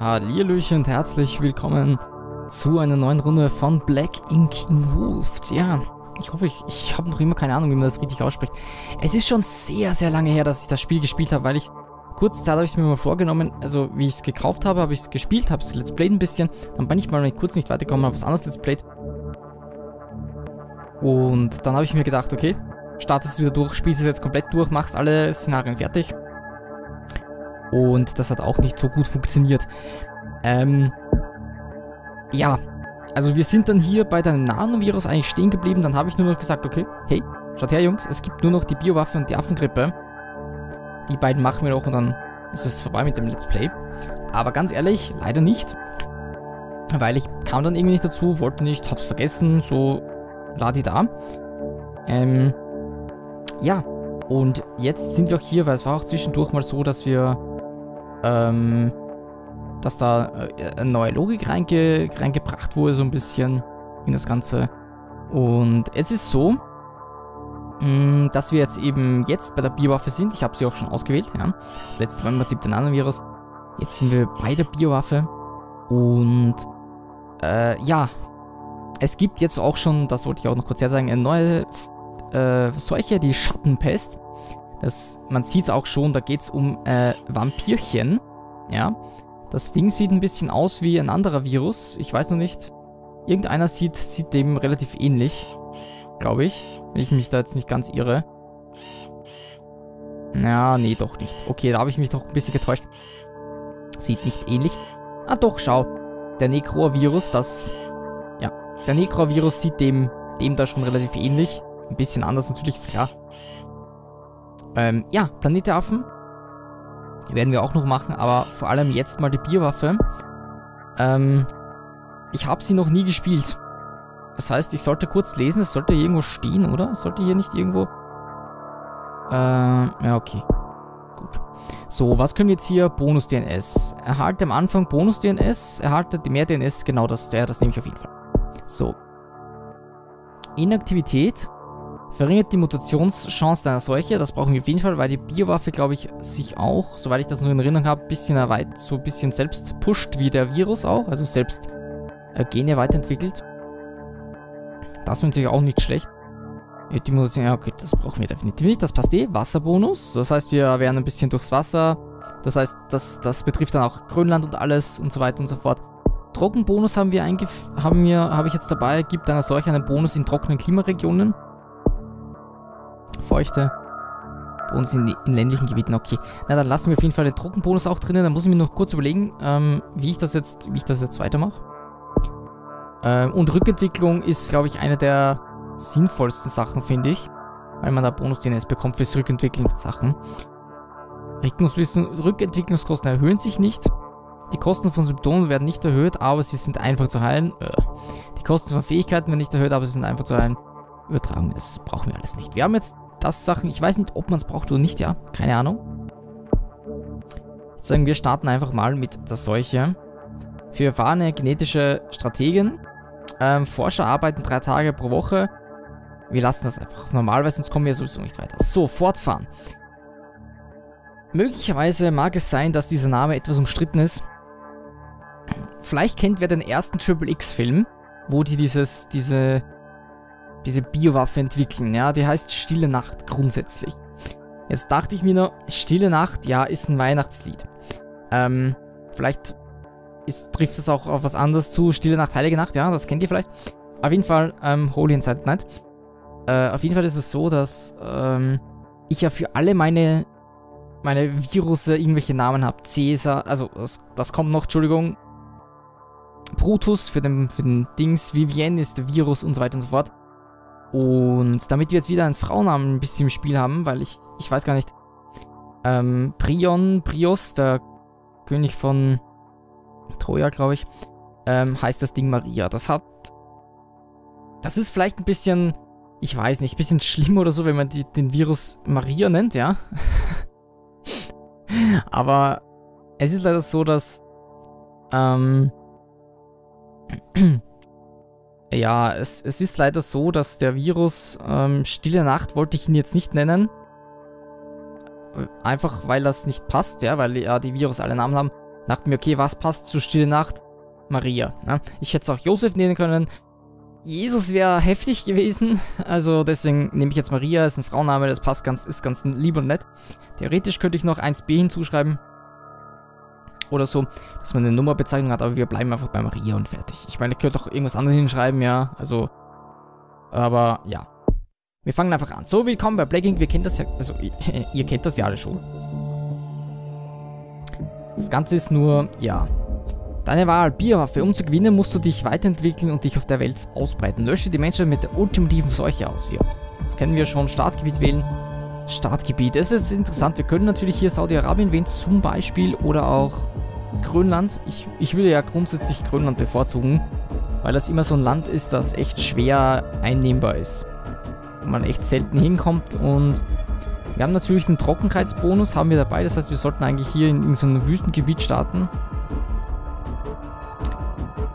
Hallihallöchen und herzlich willkommen zu einer neuen Runde von Black Ink Involved. Ja, ich hoffe, ich, ich habe noch immer keine Ahnung, wie man das richtig ausspricht. Es ist schon sehr, sehr lange her, dass ich das Spiel gespielt habe, weil ich... Kurze Zeit habe ich mir mal vorgenommen, also wie ich es gekauft habe, habe ich es gespielt, habe es Let's Played ein bisschen. Dann bin ich mal kurz nicht weitergekommen, habe was anderes Let's Played. Und dann habe ich mir gedacht, okay, startest es wieder durch, spielst es jetzt komplett durch, machst alle Szenarien fertig. Und das hat auch nicht so gut funktioniert. Ähm, ja, also wir sind dann hier bei deinem Nanovirus eigentlich stehen geblieben. Dann habe ich nur noch gesagt, okay, hey, schaut her Jungs, es gibt nur noch die Biowaffe und die Affengrippe. Die beiden machen wir noch und dann ist es vorbei mit dem Let's Play. Aber ganz ehrlich, leider nicht. Weil ich kam dann irgendwie nicht dazu, wollte nicht, hab's vergessen, so ladi da. Ähm, ja, und jetzt sind wir auch hier, weil es war auch zwischendurch mal so, dass wir ähm, dass da äh, eine neue Logik reinge reingebracht wurde, so ein bisschen in das Ganze. Und es ist so, mh, mm, dass wir jetzt eben jetzt bei der Biowaffe sind. Ich habe sie auch schon ausgewählt, ja. Das letzte war im Prinzip der Nanovirus. Jetzt sind wir bei der Biowaffe. Und äh, ja, es gibt jetzt auch schon, das wollte ich auch noch kurz sagen, eine neue äh, Seuche, die Schattenpest. Das, man sieht es auch schon, da geht es um äh, Vampirchen. Ja. Das Ding sieht ein bisschen aus wie ein anderer Virus. Ich weiß noch nicht. Irgendeiner sieht, sieht dem relativ ähnlich. Glaube ich. Wenn ich mich da jetzt nicht ganz irre. Ja, nee, doch nicht. Okay, da habe ich mich doch ein bisschen getäuscht. Sieht nicht ähnlich. Ah, doch, schau. Der Necro-Virus, das... Ja, der Necro-Virus sieht dem, dem da schon relativ ähnlich. Ein bisschen anders natürlich, ist klar. Ähm, ja, Planet der. Werden wir auch noch machen, aber vor allem jetzt mal die Bierwaffe. Ähm, ich habe sie noch nie gespielt. Das heißt, ich sollte kurz lesen, es sollte irgendwo stehen, oder? Es sollte hier nicht irgendwo... Ähm, ja, okay. Gut. So, was können wir jetzt hier? Bonus-DNS. Erhalte am Anfang Bonus-DNS, erhalte mehr DNS, genau das, ja, das nehme ich auf jeden Fall. So. Inaktivität. Verringert die Mutationschance deiner Seuche, das brauchen wir auf jeden Fall, weil die Biowaffe, glaube ich, sich auch, soweit ich das noch in Erinnerung habe, bisschen erweitert, so ein bisschen selbst pusht, wie der Virus auch, also selbst äh, Gene weiterentwickelt. Das ist natürlich auch nicht schlecht. Die Mutation, ja okay, das brauchen wir definitiv nicht, das passt eh. Wasserbonus, das heißt, wir werden ein bisschen durchs Wasser, das heißt, das, das betrifft dann auch Grönland und alles und so weiter und so fort. Trockenbonus haben wir haben wir, habe ich jetzt dabei, gibt einer solch einen Bonus in trockenen Klimaregionen feuchte. Bonus in, in, ländlichen Gebieten, okay. Na, dann lassen wir auf jeden Fall den Trockenbonus auch drinnen. Dann muss ich mir noch kurz überlegen, ähm, wie ich das jetzt, wie ich das jetzt weitermache. Ähm, und Rückentwicklung ist, glaube ich, eine der sinnvollsten Sachen, finde ich. Weil man da Bonus-DNS bekommt fürs Rückentwickeln von Sachen. Rückentwicklungskosten erhöhen sich nicht. Die Kosten von Symptomen werden nicht erhöht, aber sie sind einfach zu heilen. Äh. Die Kosten von Fähigkeiten werden nicht erhöht, aber sie sind einfach zu heilen. Übertragung, das brauchen wir alles nicht. Wir haben jetzt das Sachen, ich weiß nicht, ob man es braucht oder nicht, ja. Keine Ahnung. Ich sagen, wir starten einfach mal mit der Seuche. Für erfahrene genetische Strategen. Ähm, Forscher arbeiten drei Tage pro Woche. Wir lassen das einfach normal, weil sonst kommen wir sowieso nicht weiter. So, fortfahren. Möglicherweise mag es sein, dass dieser Name etwas umstritten ist. Vielleicht kennt wer den ersten Triple X-Film, wo die dieses, diese diese Biowaffe entwickeln. Ja, die heißt Stille Nacht grundsätzlich. Jetzt dachte ich mir nur, Stille Nacht, ja, ist ein Weihnachtslied. Ähm, vielleicht ist, trifft es auch auf was anderes zu. Stille Nacht, Heilige Nacht, ja, das kennt ihr vielleicht. Auf jeden Fall, ähm, Holy Silent Night. Äh, auf jeden Fall ist es so, dass ähm, ich ja für alle meine, meine Virusse irgendwelche Namen habe. Caesar, also das, das kommt noch, Entschuldigung. Brutus für den, für den Dings, Vivienne ist der Virus und so weiter und so fort. Und damit wir jetzt wieder einen Frauennamen ein bisschen im Spiel haben, weil ich, ich weiß gar nicht, ähm, Prion, Prios, der König von Troja, glaube ich, ähm, heißt das Ding Maria. Das hat, das ist vielleicht ein bisschen, ich weiß nicht, ein bisschen schlimm oder so, wenn man die, den Virus Maria nennt, ja. Aber es ist leider so, dass, ähm, ja, es, es ist leider so, dass der Virus ähm, Stille Nacht wollte ich ihn jetzt nicht nennen. Einfach weil das nicht passt, ja, weil ja die Virus alle Namen haben. Dachte mir, okay, was passt zu Stille Nacht? Maria. Ne? Ich hätte es auch Josef nehmen können. Jesus wäre heftig gewesen. Also deswegen nehme ich jetzt Maria, ist ein Frauenname, das passt ganz, ist ganz lieb und nett. Theoretisch könnte ich noch 1b hinzuschreiben. Oder so, dass man eine Nummerbezeichnung hat, aber wir bleiben einfach bei Maria und fertig. Ich meine, ich könnte auch irgendwas anderes hinschreiben, ja. Also, aber ja. Wir fangen einfach an. So, willkommen bei Blacking. Wir kennen das ja, also ihr kennt das ja alle schon. Das Ganze ist nur, ja, Deine Wahl, Biowaffe. Um zu gewinnen, musst du dich weiterentwickeln und dich auf der Welt ausbreiten. Lösche die Menschheit mit der ultimativen Seuche aus. Ja, das kennen wir schon. Startgebiet wählen. Startgebiet. Das ist interessant. Wir können natürlich hier Saudi-Arabien wählen, zum Beispiel, oder auch Grönland. Ich, ich würde ja grundsätzlich Grönland bevorzugen, weil das immer so ein Land ist, das echt schwer einnehmbar ist. Man echt selten hinkommt und wir haben natürlich einen Trockenheitsbonus, haben wir dabei. Das heißt, wir sollten eigentlich hier in, in so einem Wüstengebiet starten.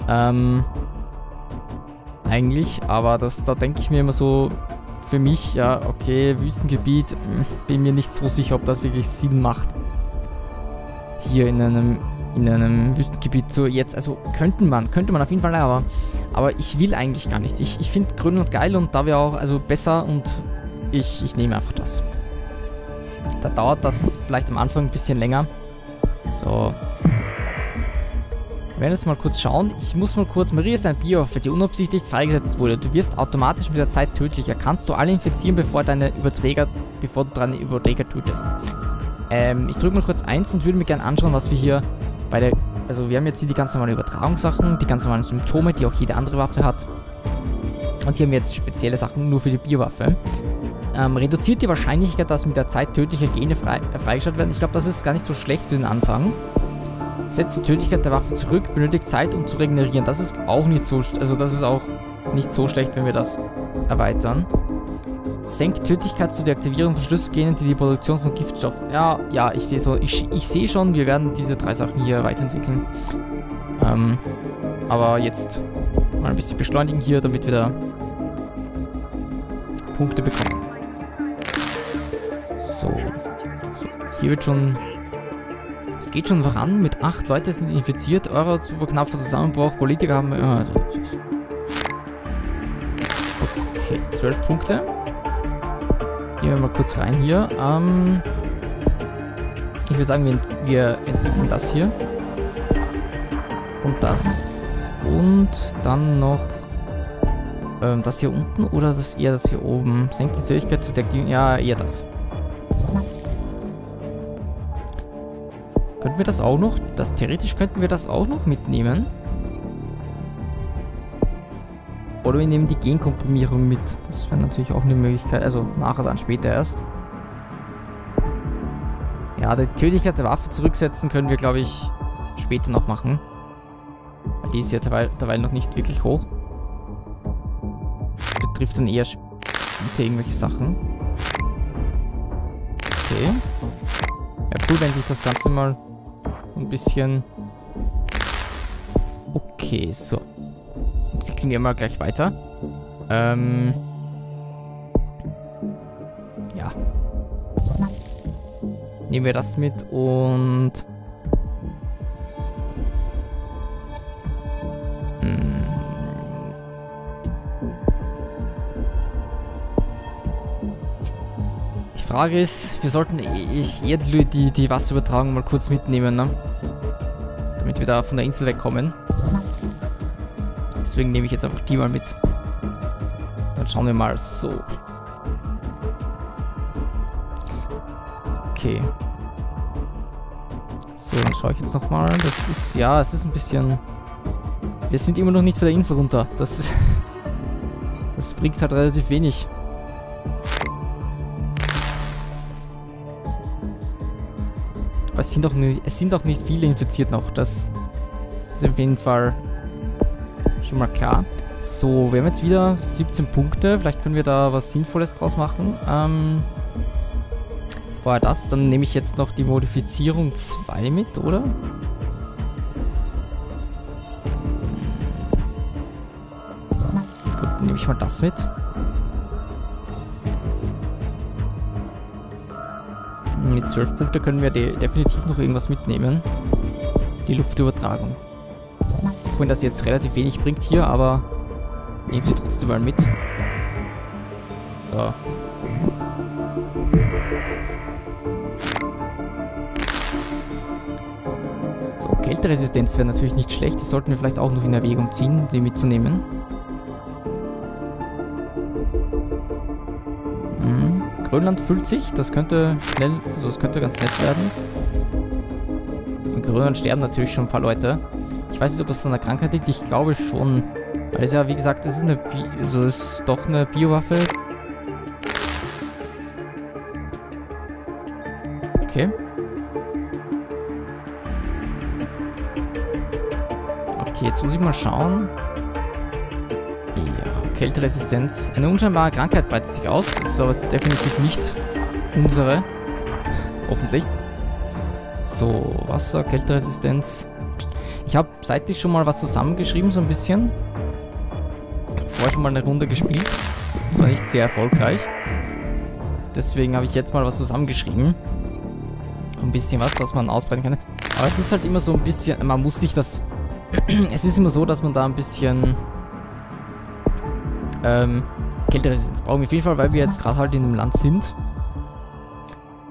Ähm, eigentlich, aber das, da denke ich mir immer so, für mich, ja, okay, Wüstengebiet, hm, bin mir nicht so sicher, ob das wirklich Sinn macht. Hier in einem, in einem Wüstengebiet so jetzt, also könnten man, könnte man auf jeden Fall, aber, aber ich will eigentlich gar nicht. Ich, ich finde Grönland geil und da wäre auch, also besser und ich, ich nehme einfach das. Da dauert das vielleicht am Anfang ein bisschen länger. So, wir werden jetzt mal kurz schauen. Ich muss mal kurz... Maria ist ein Biowaffe, die unabsichtlich freigesetzt wurde. Du wirst automatisch mit der Zeit tödlicher. Kannst du alle infizieren, bevor deine Überträger... Bevor du deine Überträger tötest. Ähm, ich drücke mal kurz 1 und würde mir gerne anschauen, was wir hier bei der... Also wir haben jetzt hier die ganz normalen Übertragungssachen, die ganz normalen Symptome, die auch jede andere Waffe hat. Und hier haben wir jetzt spezielle Sachen nur für die Biowaffe. Ähm, reduziert die Wahrscheinlichkeit, dass mit der Zeit tödliche Gene frei, äh, freigeschaltet werden. Ich glaube, das ist gar nicht so schlecht für den Anfang. Setzt die Tödlichkeit der Waffe zurück, benötigt Zeit, um zu regenerieren. Das ist auch nicht so, also das ist auch nicht so schlecht, wenn wir das erweitern. Senkt Tödlichkeit zur Deaktivierung von Schlüsselgenen, die die Produktion von Giftstoff. Ja, ja, ich sehe so, ich, ich sehe schon, wir werden diese drei Sachen hier weiterentwickeln. Ähm, aber jetzt mal ein bisschen beschleunigen hier, damit wir da Punkte bekommen. So. so. Hier wird schon es geht schon voran. Mit acht Leute sind infiziert. Euro super knapp vor Zusammenbruch. Politiker haben... Äh, okay, zwölf Punkte. Gehen wir mal kurz rein hier. Ähm, ich würde sagen, wir, wir entwickeln das hier. Und das. Und dann noch ähm, das hier unten oder das eher das hier oben. Senkt die Fähigkeit zu deaktivieren. Ja, eher das. Könnten wir das auch noch? Das theoretisch könnten wir das auch noch mitnehmen. Oder wir nehmen die Genkomprimierung mit. Das wäre natürlich auch eine Möglichkeit. Also nachher dann später erst. Ja, die Tödlichkeit der Waffe zurücksetzen können wir, glaube ich, später noch machen. Weil die ist ja dabei noch nicht wirklich hoch. Das betrifft dann eher später irgendwelche Sachen. Okay. Ja, cool, wenn sich das Ganze mal ein bisschen... Okay, so. Entwickeln wir mal gleich weiter. Ähm... Ja. Nehmen wir das mit und... Hm. Die Frage ist, wir sollten eher die, die, die Wasserübertragung mal kurz mitnehmen, ne? damit wir da von der Insel wegkommen. Deswegen nehme ich jetzt einfach die mal mit. Dann schauen wir mal so. Okay. So, dann schaue ich jetzt nochmal. Das ist, ja, es ist ein bisschen... Wir sind immer noch nicht von der Insel runter. Das, das bringt halt relativ wenig. Aber es sind, auch es sind auch nicht viele infiziert noch. Das ist auf jeden Fall schon mal klar. So, wir haben jetzt wieder 17 Punkte. Vielleicht können wir da was Sinnvolles draus machen. Ähm, vorher das. Dann nehme ich jetzt noch die Modifizierung 2 mit, oder? Gut, nehme ich mal das mit. Die 12 Punkte können wir de definitiv noch irgendwas mitnehmen. Die Luftübertragung. Auch wenn das jetzt relativ wenig bringt hier, aber nehmen sie trotzdem mal mit. So. So, Kälteresistenz wäre natürlich nicht schlecht. Die sollten wir vielleicht auch noch in Erwägung ziehen, die mitzunehmen. Hm. Grönland füllt sich. Das könnte schnell, also das könnte ganz nett werden. In Grönland sterben natürlich schon ein paar Leute. Ich weiß nicht, ob das an der Krankheit liegt. Ich glaube schon. Weil es ja, wie gesagt, das ist eine Bi also ist doch eine Biowaffe. Okay. Okay, jetzt muss ich mal schauen. Ja, Kälteresistenz. Eine unscheinbare Krankheit breitet sich aus. Ist aber definitiv nicht unsere. Hoffentlich. So, Wasser, Kälteresistenz. Ich habe seitlich schon mal was zusammengeschrieben, so ein bisschen. Vorher schon mal eine Runde gespielt. Das war nicht sehr erfolgreich. Deswegen habe ich jetzt mal was zusammengeschrieben. Ein bisschen was, was man ausbreiten kann. Aber es ist halt immer so ein bisschen... Man muss sich das... es ist immer so, dass man da ein bisschen... Ähm, Kälteresistenz brauchen wir auf jeden Fall, weil wir jetzt gerade halt in einem Land sind.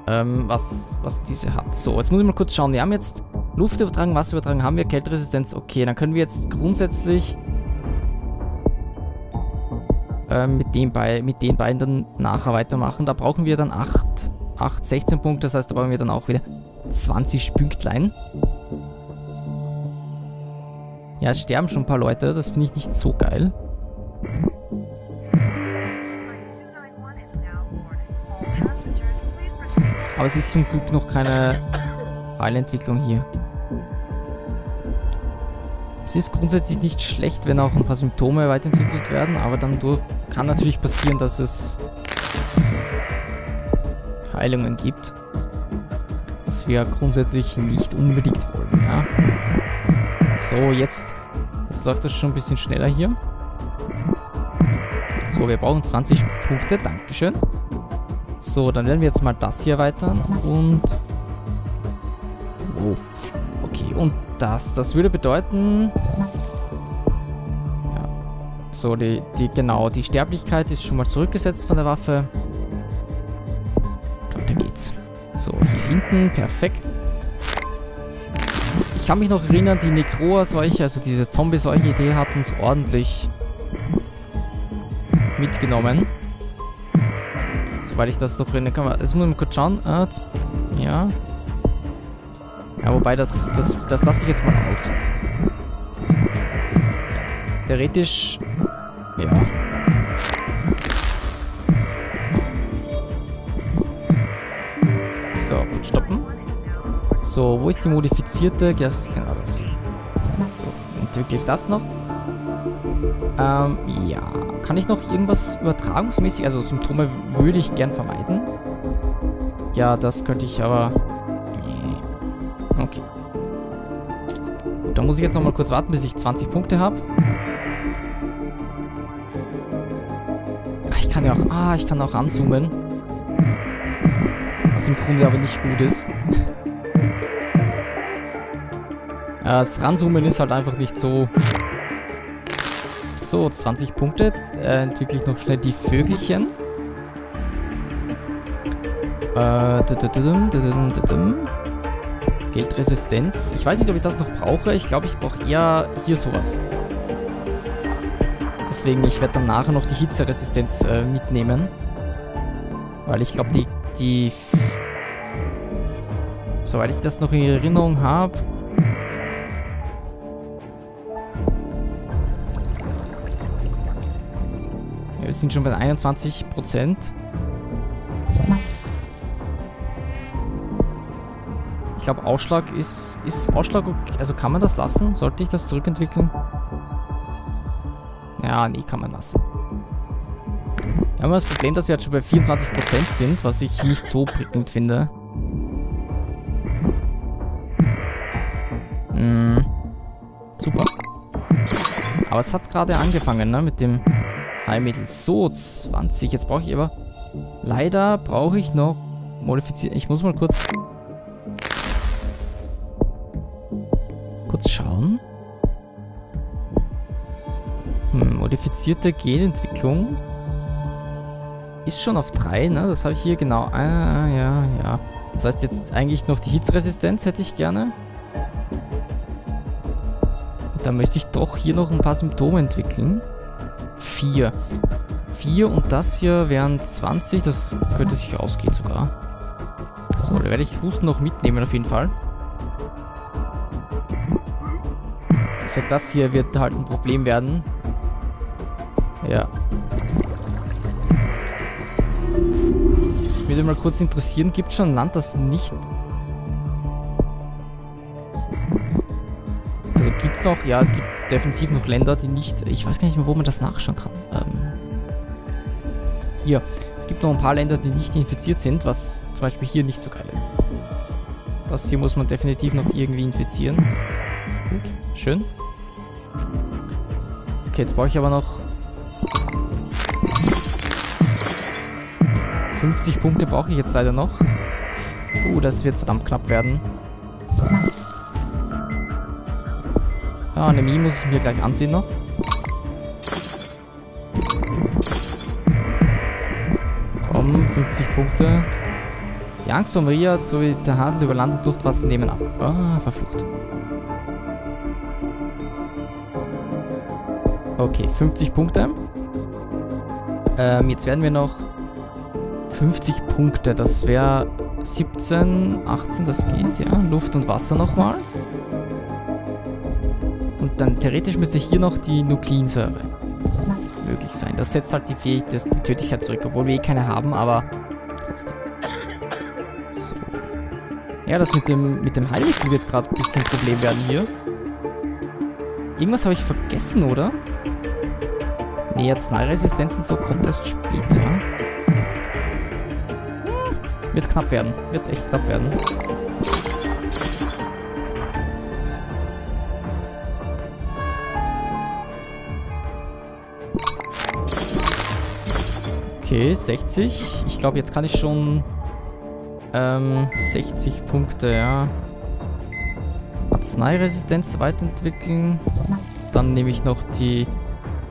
Ähm, was, was diese hat. So, jetzt muss ich mal kurz schauen. Wir haben jetzt Luftübertragung, Wasserübertragung, haben wir Kälteresistenz. Okay, dann können wir jetzt grundsätzlich ähm, mit, dem bei, mit den beiden dann nachher weitermachen. Da brauchen wir dann 8, 8, 16 Punkte. Das heißt, da brauchen wir dann auch wieder 20 Pünktlein. Ja, es sterben schon ein paar Leute. Das finde ich nicht so geil. Aber es ist zum Glück noch keine Heilentwicklung hier. Es ist grundsätzlich nicht schlecht, wenn auch ein paar Symptome weiterentwickelt werden, aber dann kann natürlich passieren, dass es Heilungen gibt. Was wir grundsätzlich nicht unbedingt wollen, ja. So, jetzt, jetzt läuft das schon ein bisschen schneller hier. So, wir brauchen 20 Punkte, Dankeschön. So, dann werden wir jetzt mal das hier weitern und... das. Das würde bedeuten... Ja. So, die, die, genau, die Sterblichkeit ist schon mal zurückgesetzt von der Waffe. Weiter geht's. So, hier hinten, perfekt. Ich kann mich noch erinnern, die Necroa-Seuche, also diese Zombie-Seuche-Idee hat uns ordentlich mitgenommen. Soweit ich das doch erinnern kann. Jetzt muss ich mal kurz schauen. Äh, ja. Wobei, das, das, das lasse ich jetzt mal aus. Theoretisch... Ja. So, gut, stoppen. So, wo ist die modifizierte? Das ist genau das. So, entwickle ich das noch. Ähm, ja. Kann ich noch irgendwas übertragungsmäßig... Also Symptome würde ich gern vermeiden. Ja, das könnte ich aber... Okay. Gut, dann muss ich jetzt nochmal kurz warten, bis ich 20 Punkte habe. Ah, ich kann ja auch... Ah, ich kann auch ranzoomen. Was im Grunde aber nicht gut ist. Das Ranzoomen ist halt einfach nicht so... So, 20 Punkte. Jetzt äh, entwickle ich noch schnell die Vögelchen. Äh, Geldresistenz. Ich weiß nicht, ob ich das noch brauche. Ich glaube, ich brauche eher hier sowas. Deswegen, ich werde dann nachher noch die Hitzeresistenz äh, mitnehmen. Weil ich glaube, die, die... Soweit ich das noch in Erinnerung habe... Wir sind schon bei 21 Prozent. Ich glaube, Ausschlag ist... Ist Ausschlag okay? Also kann man das lassen? Sollte ich das zurückentwickeln? Ja, nee, kann man lassen. Wir haben das Problem, dass wir jetzt schon bei 24% sind, was ich nicht so prickelnd finde. Hm. Super. Aber es hat gerade angefangen, ne, mit dem Heilmittel. So, 20. Jetzt brauche ich aber... Leider brauche ich noch modifiziert. Ich muss mal kurz kurz schauen. Hm, modifizierte Genentwicklung ist schon auf 3, ne? Das habe ich hier genau. Ah, ja, ja. Das heißt jetzt eigentlich noch die Hitzresistenz hätte ich gerne. Da möchte ich doch hier noch ein paar Symptome entwickeln. 4. 4 und das hier wären 20. Das könnte sich ausgehen sogar. So, da werde ich Husten noch mitnehmen auf jeden Fall. Sag, das hier wird halt ein Problem werden. Ja. Ich würde mal kurz interessieren, gibt es schon ein Land, das nicht... Also gibt es noch... Ja, es gibt definitiv noch Länder, die nicht... Ich weiß gar nicht mehr, wo man das nachschauen kann. Ähm, hier. Es gibt noch ein paar Länder, die nicht infiziert sind, was zum Beispiel hier nicht so geil ist. Das hier muss man definitiv noch irgendwie infizieren. Gut, schön. Okay, jetzt brauche ich aber noch 50 Punkte brauche ich jetzt leider noch. Uh, das wird verdammt knapp werden. Ja, Anämie muss ich mir gleich ansehen noch. Komm, 50 Punkte. Die Angst vor Maria sowie der Handel über Land und Luftwasser nehmen ab. Ah, verflucht. Okay, 50 Punkte. Ähm, jetzt werden wir noch 50 Punkte. Das wäre 17, 18, das geht, ja. Luft und Wasser nochmal. Und dann theoretisch müsste hier noch die Nukleinsäure möglich sein. Das setzt halt die Fähigkeit, die Tödlichkeit zurück, obwohl wir eh keine haben, aber trotzdem. So. Ja, das mit dem, mit dem Heilmittel wird gerade ein bisschen ein Problem werden hier. Irgendwas habe ich vergessen, oder? Nee, Arznei-Resistenz und so kommt erst später. Wird knapp werden. Wird echt knapp werden. Okay, 60. Ich glaube, jetzt kann ich schon ähm, 60 Punkte, ja. Arzneiresistenz weiterentwickeln. Dann nehme ich noch die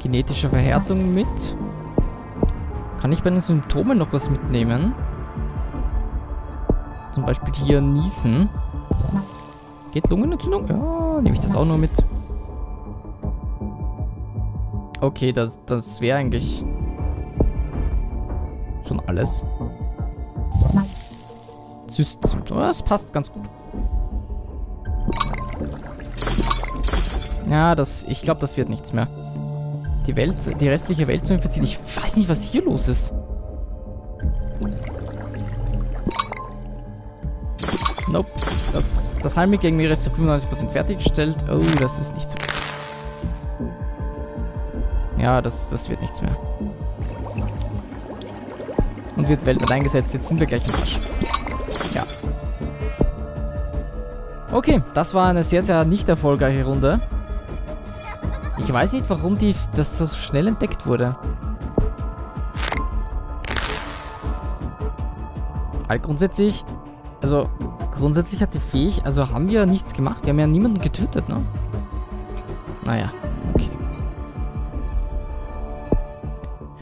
genetische Verhärtung mit. Kann ich bei den Symptomen noch was mitnehmen? Zum Beispiel hier Niesen. Geht Lungenentzündung? Ja, nehme ich das auch nur mit. Okay, das, das wäre eigentlich schon alles. Zystensymptome. Das passt ganz gut. Ja, das, ich glaube, das wird nichts mehr. Die Welt, die restliche Welt zu infizieren. Ich weiß nicht, was hier los ist. Nope. Das, das Heilmittel gegen mir ist zu 95% fertiggestellt. Oh, das ist nicht so gut. Ja, das, das wird nichts mehr. Und wird weltweit eingesetzt. Jetzt sind wir gleich im Arsch. Ja. Okay, das war eine sehr, sehr nicht erfolgreiche Runde. Weiß nicht, warum die, das so schnell entdeckt wurde. Weil grundsätzlich, also Grundsätzlich hat die Fähig, also haben wir nichts gemacht. Wir haben ja niemanden getötet, ne? Naja, okay.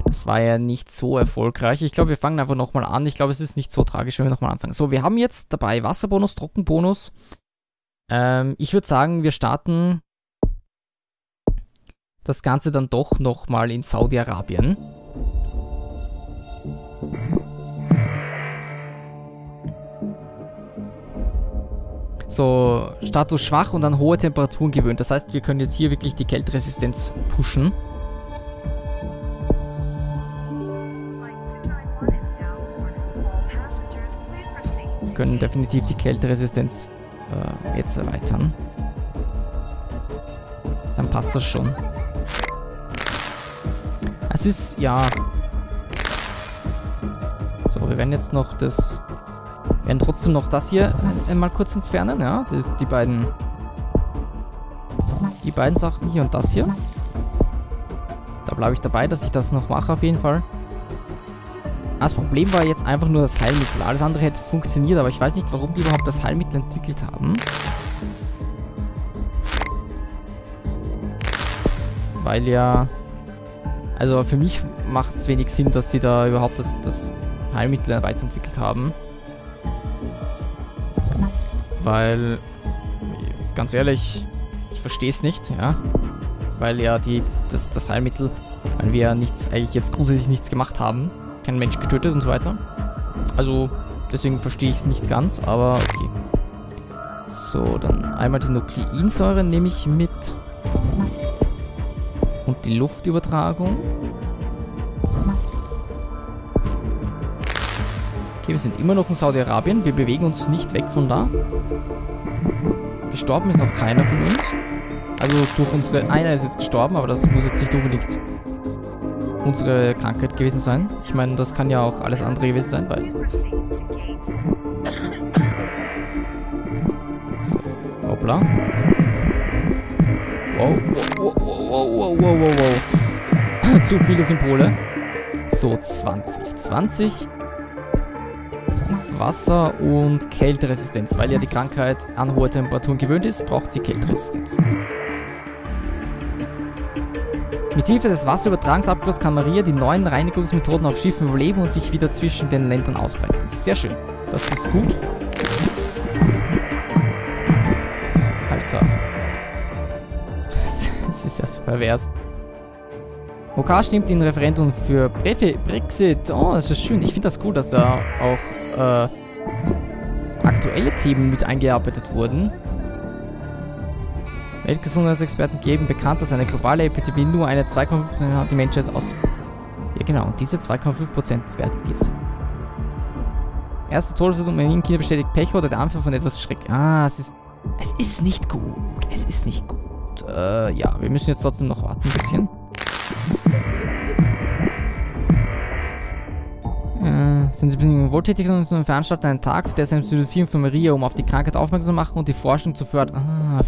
Das war ja nicht so erfolgreich. Ich glaube, wir fangen einfach nochmal an. Ich glaube, es ist nicht so tragisch, wenn wir nochmal anfangen. So, wir haben jetzt dabei Wasserbonus, Trockenbonus. Ähm, ich würde sagen, wir starten das Ganze dann doch nochmal in Saudi-Arabien. so Status schwach und an hohe Temperaturen gewöhnt. Das heißt, wir können jetzt hier wirklich die Kälteresistenz pushen. Wir können definitiv die Kälteresistenz äh, jetzt erweitern. Dann passt das schon. Es ist, ja... So, wir werden jetzt noch das werden trotzdem noch das hier einmal kurz entfernen, ja. Die, die beiden. Die beiden Sachen hier und das hier. Da bleibe ich dabei, dass ich das noch mache auf jeden Fall. Das Problem war jetzt einfach nur das Heilmittel. Alles andere hätte funktioniert, aber ich weiß nicht, warum die überhaupt das Heilmittel entwickelt haben. weil ja... Also für mich macht es wenig Sinn, dass sie da überhaupt das, das Heilmittel weiterentwickelt haben. Weil, ganz ehrlich, ich verstehe es nicht, ja. Weil ja die, das, das Heilmittel, weil wir ja nichts, eigentlich jetzt grundsätzlich nichts gemacht haben. Kein Mensch getötet und so weiter. Also, deswegen verstehe ich es nicht ganz, aber okay. So, dann einmal die Nukleinsäure nehme ich mit. Luftübertragung. Okay, wir sind immer noch in Saudi-Arabien. Wir bewegen uns nicht weg von da. Gestorben ist noch keiner von uns. Also durch unsere... Einer ist jetzt gestorben, aber das muss jetzt nicht unbedingt unsere Krankheit gewesen sein. Ich meine, das kann ja auch alles andere gewesen sein, weil... So, hoppla. Wow, wow, wow, wow, wow, wow. Zu viele Symbole. So, 20. 20 Wasser und Kälteresistenz. Weil ja die Krankheit an hohe Temperaturen gewöhnt ist, braucht sie Kälteresistenz. Mit Hilfe des Wasserübertragungsabflusses kann Maria die neuen Reinigungsmethoden auf Schiffen überleben und sich wieder zwischen den Ländern ausbreiten. Sehr schön. Das ist gut. Das ist ja so pervers. OK stimmt in Referendum für Brexit. Oh, das ist schön. Ich finde das cool, dass da auch äh, aktuelle Themen mit eingearbeitet wurden. Weltgesundheitsexperten geben bekannt, dass eine globale Epidemie nur eine 2,5% hat die Menschheit aus... Ja genau, und diese 2,5% werden wir sehen. Erste Todesversuch in China bestätigt Pech oder der Anfang von etwas Schreck. Ah, es ist... Es ist nicht gut. Es ist nicht gut. Äh, ja, wir müssen jetzt trotzdem noch warten ein bisschen. Äh, sind Sie wohltätig und veranstalten einen Tag für der Sensibilisierung von Maria, um auf die Krankheit aufmerksam zu machen und die Forschung zu fördern. Ah,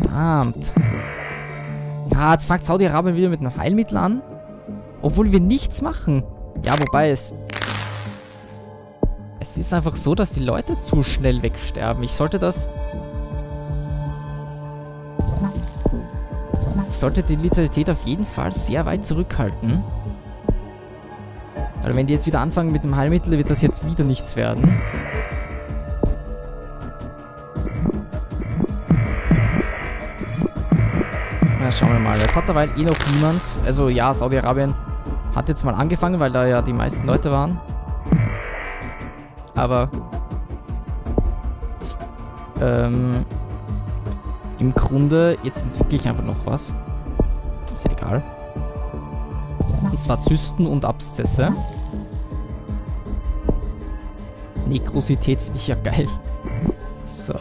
verdammt. Ah, jetzt fängt Saudi-Arabien wieder mit einem Heilmittel an. Obwohl wir nichts machen. Ja, wobei es... Es ist einfach so, dass die Leute zu schnell wegsterben. Ich sollte das... sollte die Letalität auf jeden Fall sehr weit zurückhalten. Weil wenn die jetzt wieder anfangen mit dem Heilmittel, wird das jetzt wieder nichts werden. Na, schauen wir mal. Jetzt hat dabei eh noch niemand. Also ja, Saudi-Arabien hat jetzt mal angefangen, weil da ja die meisten Leute waren. Aber ähm, im Grunde, jetzt entwickle ich einfach noch was. Zwar Zysten und Abszesse. Nekrosität finde ich ja geil. So.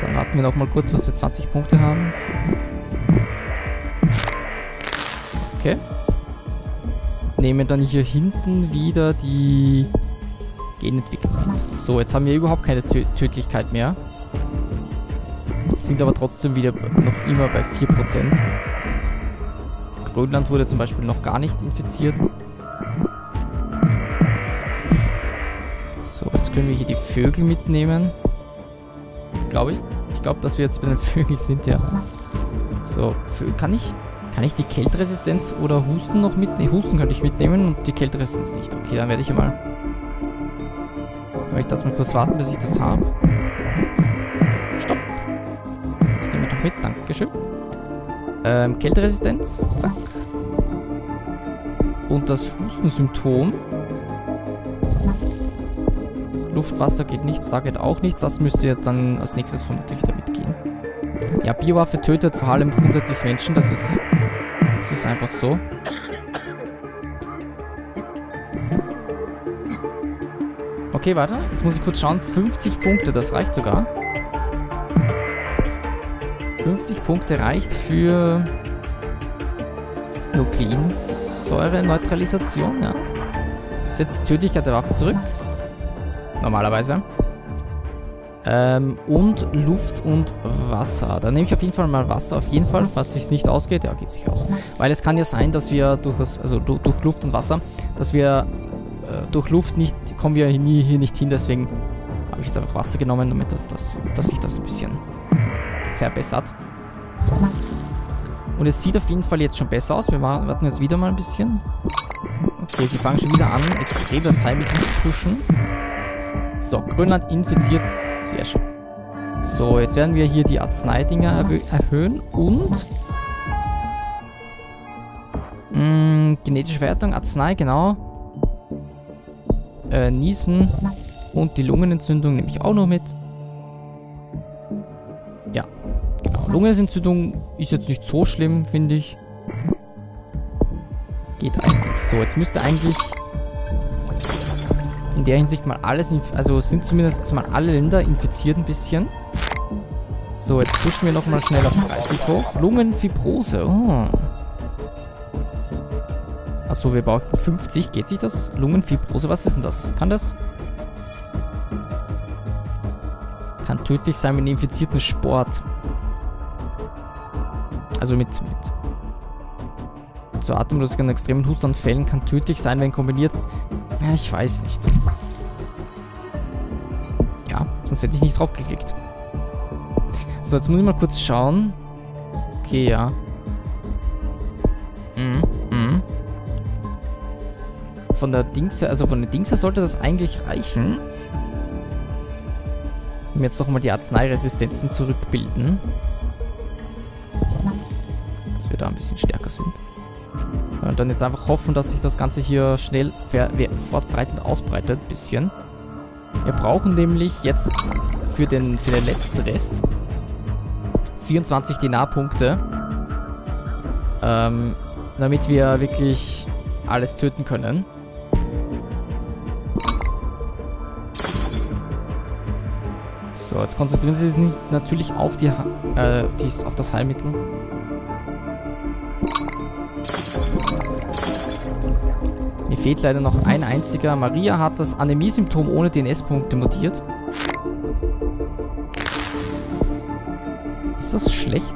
Dann warten wir noch mal kurz, was wir 20 Punkte haben. Okay. Nehmen dann hier hinten wieder die Genentwicklung. So, jetzt haben wir überhaupt keine Tö Tödlichkeit mehr. Sind aber trotzdem wieder noch immer bei 4%. Grönland wurde zum Beispiel noch gar nicht infiziert. So, jetzt können wir hier die Vögel mitnehmen. Glaube ich. Ich glaube, dass wir jetzt bei den Vögeln sind, ja. So, kann ich, kann ich die Kälteresistenz oder Husten noch mitnehmen? Husten könnte ich mitnehmen und die Kälteresistenz nicht. Okay, dann werde ich mal... Werde ich das mal kurz warten, bis ich das habe. Stopp. Das nehmen wir doch mit. Dankeschön. Ähm, Kälteresistenz. Zack. Und das Hustensymptom. Luft, Wasser geht nichts, da geht auch nichts. Das müsste ja dann als nächstes vermutlich damit gehen. Ja, Biowaffe tötet vor allem grundsätzlich Menschen. Das ist, das ist einfach so. Okay, warte. Jetzt muss ich kurz schauen. 50 Punkte, das reicht sogar. 50 Punkte reicht für Nukleinsäure-Neutralisation, ja. Setzt die Tödlichkeit der Waffe zurück. Normalerweise. Ähm, und Luft und Wasser. Da nehme ich auf jeden Fall mal Wasser, auf jeden Fall. Falls es nicht ausgeht, ja, geht sich aus. Weil es kann ja sein, dass wir durch das, also durch, durch Luft und Wasser, dass wir äh, durch Luft nicht, kommen wir hier, hier nicht hin, deswegen habe ich jetzt einfach Wasser genommen, damit das, das, dass sich das ein bisschen verbessert. Und es sieht auf jeden Fall jetzt schon besser aus. Wir warten jetzt wieder mal ein bisschen. Okay, sie fangen schon wieder an, extrem das Heilmittel zu pushen. So, Grönland infiziert. Sehr schön. So, jetzt werden wir hier die Arzneidinger erhöhen und... Mh, mm, genetische Verwertung, Arznei, genau. Äh, Niesen und die Lungenentzündung nehme ich auch noch mit. Lungenentzündung ist jetzt nicht so schlimm, finde ich. Geht eigentlich. So, jetzt müsste eigentlich in der Hinsicht mal alles, also sind zumindest mal alle Länder infiziert ein bisschen. So, jetzt pushen wir nochmal schnell auf 30 hoch. Lungenfibrose, oh. Achso, wir brauchen 50. Geht sich das? Lungenfibrose, was ist denn das? Kann das? Kann tödlich sein mit infizierten Sport. Also mit, mit zu Atemlosigkeit und extremen Hustanfällen kann tödlich sein, wenn kombiniert. Ja, ich weiß nicht. Ja, sonst hätte ich nicht drauf geklickt. So, jetzt muss ich mal kurz schauen. Okay, ja. Mhm, mhm. Von der Dingse, also von der Dingse sollte das eigentlich reichen. Um jetzt nochmal die Arzneiresistenzen zurückbilden. Bisschen stärker sind. Und dann jetzt einfach hoffen, dass sich das Ganze hier schnell fortbreitend ausbreitet. Ein bisschen. Wir brauchen nämlich jetzt für den, für den letzten Rest 24 Dinar-Punkte. Ähm, damit wir wirklich alles töten können. So, jetzt konzentrieren Sie sich natürlich auf, die, äh, auf, die, auf das Heilmittel. Fehlt leider noch ein einziger. Maria hat das Anämie-Symptom ohne DNS-Punkte mutiert. Ist das schlecht?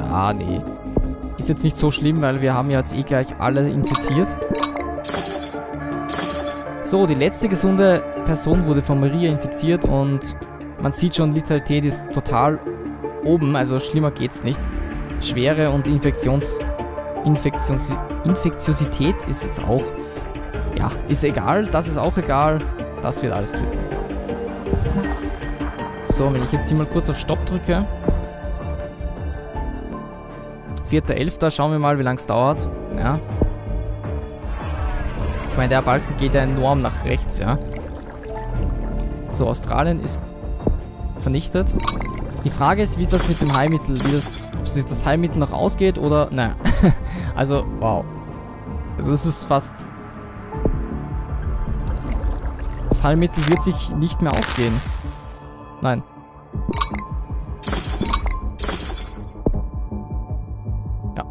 Ah, nee. Ist jetzt nicht so schlimm, weil wir haben ja jetzt eh gleich alle infiziert. So, die letzte gesunde Person wurde von Maria infiziert und man sieht schon, Letalität ist total oben, also schlimmer geht's nicht. Schwere und Infektions Infektions Infektiosität ist jetzt auch, ja, ist egal. Das ist auch egal. Das wird alles töten. So, wenn ich jetzt hier mal kurz auf Stopp drücke. 4.11. Schauen wir mal, wie lange es dauert. Ja. Ich meine, der Balken geht ja enorm nach rechts, ja. So, Australien ist vernichtet. Die Frage ist, wie das mit dem Heilmittel, wie das ob sich das Heilmittel noch ausgeht oder... Naja. also, wow. Also es ist fast... Das Heilmittel wird sich nicht mehr ausgehen. Nein. Ja.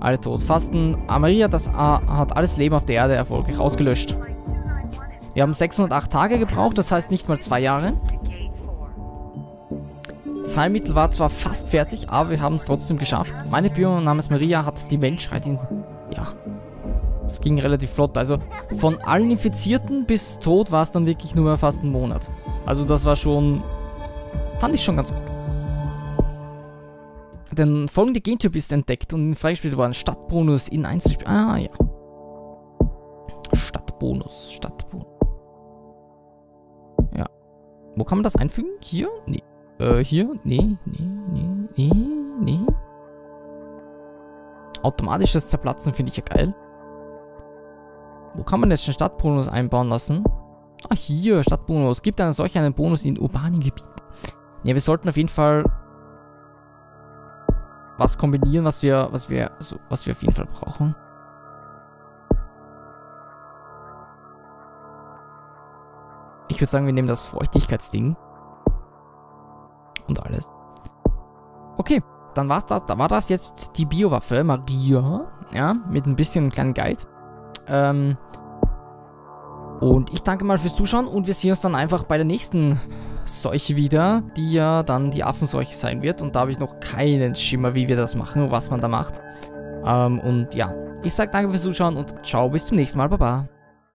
Alle tot. Fasten. Amaria das, äh, hat alles Leben auf der Erde erfolgreich ausgelöscht. Wir haben 608 Tage gebraucht, das heißt nicht mal zwei Jahre. Das Heilmittel war zwar fast fertig, aber wir haben es trotzdem geschafft. Meine Bion namens Maria hat die Menschheit in... Ja. Es ging relativ flott. Also von allen Infizierten bis tot war es dann wirklich nur mehr fast einen Monat. Also das war schon... Fand ich schon ganz gut. Der folgende Gentyp ist entdeckt und freigespielt worden. Stadtbonus in Einzelspiel. Ah, ja. Stadtbonus. Stadtbonus. Ja. Wo kann man das einfügen? Hier? Nee. Äh, hier? Nee, nee, nee, nee, nee. Automatisches Zerplatzen finde ich ja geil. Wo kann man jetzt den Stadtbonus einbauen lassen? Ah, hier, Stadtbonus. Gibt einen solch einen Bonus in urbanen Gebieten. Ja, wir sollten auf jeden Fall was kombinieren, was wir, was wir, also, was wir auf jeden Fall brauchen. Ich würde sagen, wir nehmen das Feuchtigkeitsding und alles. Okay, dann war's da, da war das jetzt die Biowaffe, Maria. Ja, mit ein bisschen kleinen Guide. Ähm, und ich danke mal fürs Zuschauen und wir sehen uns dann einfach bei der nächsten Seuche wieder, die ja dann die Affenseuche sein wird. Und da habe ich noch keinen Schimmer, wie wir das machen und was man da macht. Ähm, und ja, ich sage danke fürs Zuschauen und ciao, bis zum nächsten Mal, baba.